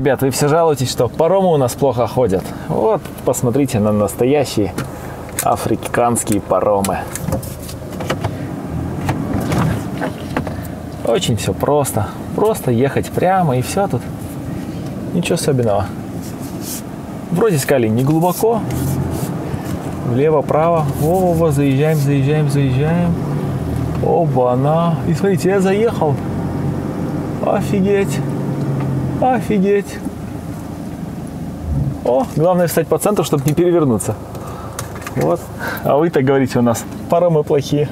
Ребят, вы все жалуетесь, что паромы у нас плохо ходят. Вот, посмотрите на настоящие африканские паромы. Очень все просто. Просто ехать прямо и все тут. Ничего особенного. Вроде сказали не глубоко. Влево-право. Во-во-во, заезжаем, заезжаем, заезжаем. Оба-на. И смотрите, я заехал. Офигеть. Офигеть. О, главное встать по центру, чтобы не перевернуться. Вот. А вы так говорите у нас, паромы плохие.